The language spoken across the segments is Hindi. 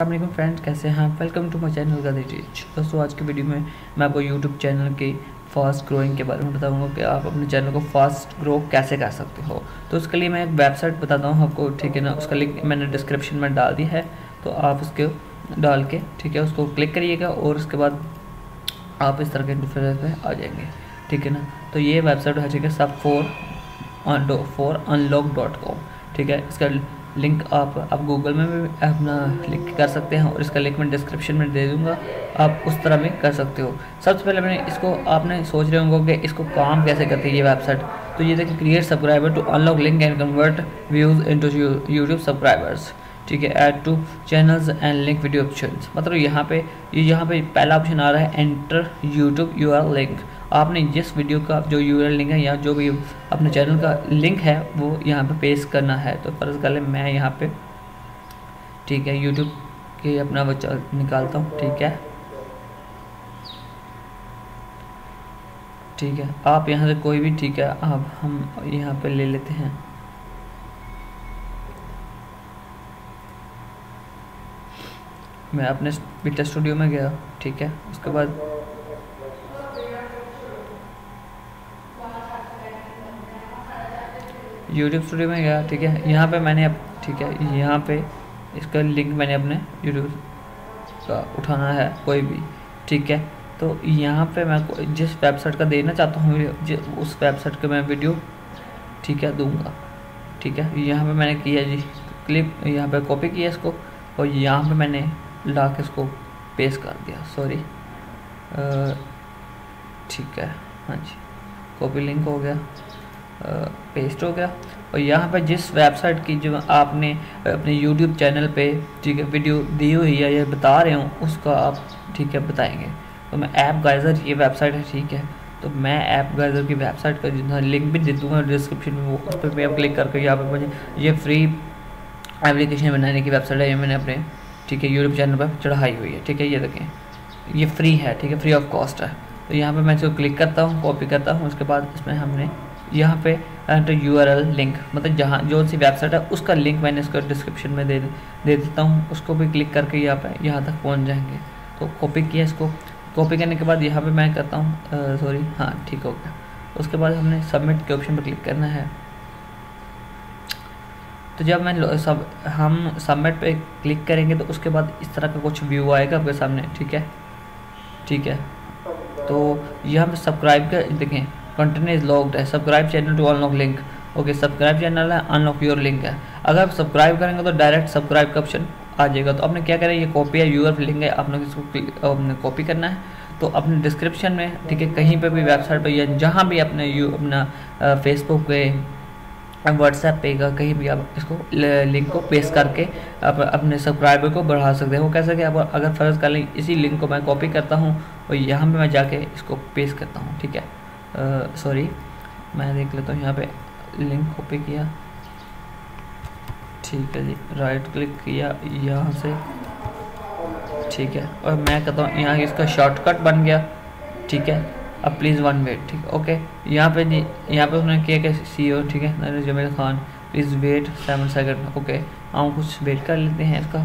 अल्लाम फ्रेंड्स कैसे हैं वेलकम टू माय चैनल गादी टीच दोस्तों, आज की वीडियो में मैं आपको यूट्यूब चैनल के फास्ट ग्रोइंग के बारे में बताऊँगा कि आप अपने चैनल को फास्ट ग्रो कैसे कर सकते हो। तो उसके लिए मैं एक वेबसाइट बताता हूँ आपको, ठीक है ना? उसका लिंक मैंने डिस्क्रिप्शन में डाल दी है। तो आप उसके डाल के, ठीक है, उसको क्लिक करिएगा और उसके बाद आप इस तरह के इंटरफेस पे आ जाएँगे, ठीक है ना? तो ये वेबसाइट है, ठीक है सब four four unlock dot com ठीक है? इसका लिंक आप आप गूगल में भी अपना लिंक कर सकते हैं और इसका लिंक मैं डिस्क्रिप्शन में दे दूँगा। आप उस तरह में कर सकते हो। सबसे पहले मैंने इसको, आपने सोच रहे होंगे कि इसको काम कैसे करती है ये वेबसाइट तो ये देखिए create subscriber to unlock link and convert views into YouTube subscribers ठीक है add to channels and link video option मतलब यहाँ पे, ये यहाँ पे पहला ऑप्शन आ रहा है enter YouTube U R link आपने जिस वीडियो का जो यू लिंक है या जो भी अपने चैनल का लिंक है, वो यहाँ पे पेस्ट करना है। तो फ़र्ज़ कर ले मैं यहाँ पे, ठीक है यूट्यूब के अपना बच्चा निकालता हूँ, ठीक है। ठीक है, आप यहाँ से कोई भी, ठीक है, आप, हम यहाँ पे ले लेते हैं। मैं अपने बीटा स्टूडियो में गया, ठीक है। उसके बाद यूट्यूब स्टूडियो में गया, ठीक है? यहाँ पे मैंने अब, ठीक है, यहाँ पे इसका लिंक मैंने अपने यूट्यूब का उठाना है, कोई भी, ठीक है? तो यहाँ पे मैं जिस वेबसाइट का देना चाहता हूँ उस वेबसाइट का मैं वीडियो ठीक है, दूँगा, ठीक है? यहाँ पे मैंने किया जी क्लिप यहाँ पे कॉपी किया इसको, और यहाँ पे मैंने ला के इसको पेस्ट कर दिया सॉरी ठीक है हाँ जी कॉपी लिंक हो गया पेस्ट हो गया। और यहाँ पर जिस वेबसाइट की जो आपने अपने यूट्यूब चैनल पे, ठीक है वीडियो दी हुई है या बता रहे हूँ, उसका आप, ठीक है, बताएँगे। तो मैं ऐप गाइजर ये वेबसाइट है, ठीक है। तो मैं ऐप गाइजर की वेबसाइट का जितना लिंक भी दे दूँगा डिस्क्रिप्शन में, वो उस पर भी आप क्लिक करके यहाँ पर मुझे ये फ्री एप्लीकेशन बनाने की वेबसाइट है, ये मैंने अपने, ठीक है यूट्यूब चैनल पर चढ़ाई हुई है, ठीक है, ये देखें। ये फ्री है, ठीक है फ्री ऑफ़ कॉस्ट है। तो यहाँ पर मैं इसको क्लिक करता हूँ कॉपी करता हूँ, उसके बाद इसमें हमने यहाँ पे enter U R L link मतलब जहाँ, जो सी वेबसाइट है, उसका लिंक मैंने इसको डिस्क्रिप्शन में दे दे देता हूँ। उसको भी क्लिक करके यहाँ पे, यहाँ तक पहुँच जाएँगे। तो कॉपी किया इसको। कॉपी करने के बाद यहाँ पे मैं करता हूँ सॉरी हाँ ठीक हो गया। उसके बाद हमने सबमिट के ऑप्शन पर क्लिक करना है। तो जब मैं सब, हम सबमिट पे क्लिक करेंगे तो उसके बाद इस तरह का कुछ व्यू आएगा आपके सामने, ठीक है? ठीक है। तो यहाँ पे सब्सक्राइब कर देखें कंटेंट इज़ लॉक्ड है। Subscribe channel to unlock link okay subscribe channel है अनलॉक योर लिंक है। अगर आप सब्सक्राइब करेंगे तो डायरेक्ट सब्सक्राइब का ऑप्शन आ जाएगा। तो आपने क्या करें, ये कॉपी है यूर लिंक है, आपने इसको अपने कॉपी करना है। तो अपने डिस्क्रिप्शन में, ठीक है, कहीं पर भी वेबसाइट पर या जहाँ भी अपने यू अपना फेसबुक पे व्हाट्सएप पे का कहीं भी आप इसको लिंक को पेस्ट करके आप अपने सब्सक्राइबर को बढ़ा सकते हैं। वो कैसे कि आप अगर फ़र्ज़ कर लें, इसी लिंक को मैं कॉपी करता हूँ और यहाँ पे मैं जाके इसको पेस्ट करता हूँ, ठीक है? सॉरी मैं देख लेता हूँ, यहाँ पे लिंक कॉपी किया। ठीक है जी राइट क्लिक किया, यहाँ से। ठीक है, और मैं कहता हूँ, यहाँ इसका शॉर्टकट बन गया। ठीक है, अब प्लीज़ वन वेट ठीक ओके यहाँ पे जी, यहाँ पे उन्होंने किया कि सी ओ ठीक है Naresh Jamil Khan please wait seven second okay हम कुछ वेट कर लेते हैं इसका।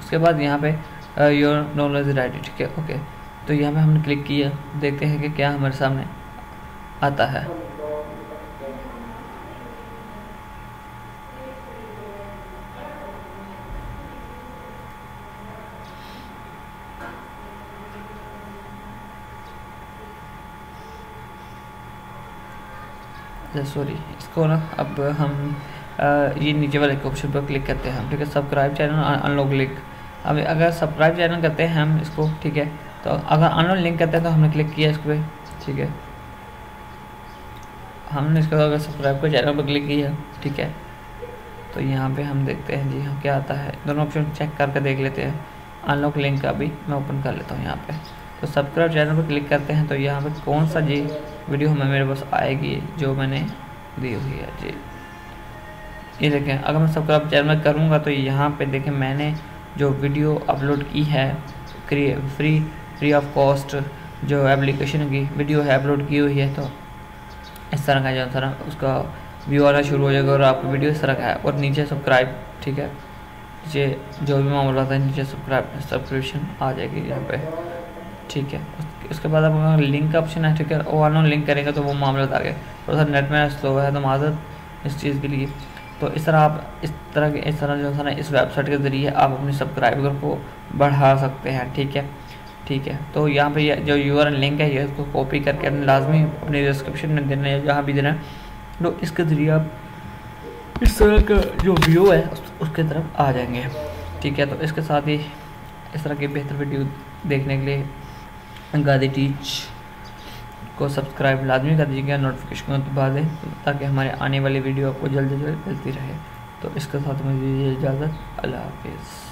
उसके बाद यहाँ पे योर नॉलेज राइट ठीक है ओके तो यहाँ पे हमने क्लिक किया। देखते हैं कि क्या हमारे सामने आता है। सॉरी इसको ना अब हम आ, ये नीचे वाले ऑप्शन पर क्लिक करते हैं। ठीक है सब्सक्राइब चैनल अनलॉक लिंक अब अगर सब्सक्राइब चैनल करते हैं हम इसको, ठीक है? तो अगर अनोन लिंक करते हैं तो हमने क्लिक किया इस पर ठीक है? हमने इसको अगर सब्सक्राइब कर चैनल पर क्लिक किया, ठीक है? तो यहाँ पे हम देखते हैं, जी हाँ क्या आता है? दोनों ऑप्शन चेक करके देख लेते हैं। अनलॉक लिंक का भी मैं ओपन कर लेता हूँ यहाँ पे। तो सब्सक्राइब चैनल पर क्लिक करते हैं तो यहाँ पे कौन सा जी वीडियो हमें मेरे पास आएगी, जो मैंने दी हुई है, जी। ये देखें, अगर मैं सब्सक्राइब चैनल करूँगा तो यहाँ पे देखें मैंने जो वीडियो अपलोड की है फ्री फ्री ऑफ़ कॉस्ट जो एप्लीकेशन की वीडियो है अपलोड की हुई है तो इस तरह का जो था उसका व्यू आना शुरू हो जाएगा और आपको वीडियो इस तरह का है। और नीचे सब्सक्राइब ठीक है? नीचे जो भी मामला था, नीचे सब्सक्राइब सब्सक्रिप्शन आ जाएगी यहाँ पे, ठीक है? उसके बाद आप लिंक का ऑप्शन है, ठीक है? वो वन लिंक करेंगे तो वो मामला आ गया थोड़ा सा नेट में स्लो है तो माजत इस चीज़ के लिए। तो इस तरह आप इस तरह के इस तरह जो है ना इस वेबसाइट के ज़रिए आप अपने सब्सक्राइबर को बढ़ा सकते हैं ठीक है? ठीक है तो यहाँ पे जो यू लिंक है ये इसको कॉपी करके अपने लाजमी अपने डिस्क्रिप्शन में देना है जहाँ भी देना है। तो इसके ज़रिए आप इस तरह का जो व्यू है उस, उसके तरफ़ आ जाएँगे ठीक है? तो इसके साथ ही इस तरह की बेहतर वीडियो देखने के लिए गादी टीच को सब्सक्राइब लाजमी कर दीजिएगा नोटिफिकेशन को दबा दें ताकि हमारे आने वाली वीडियो आपको जल्द से जल्द मिलती रहे। तो इसके साथ मुझे इजाज़त, अल्लाह हाफिज़।